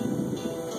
あ!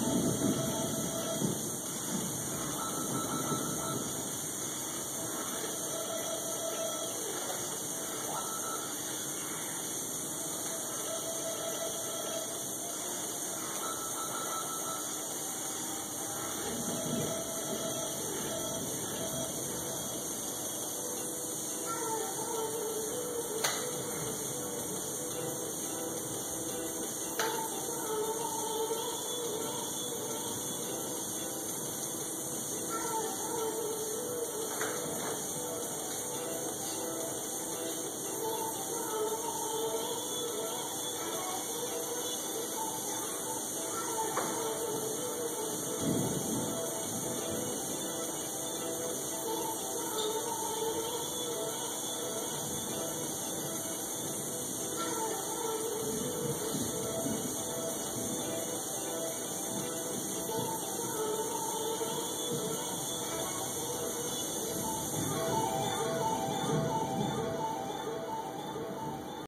何?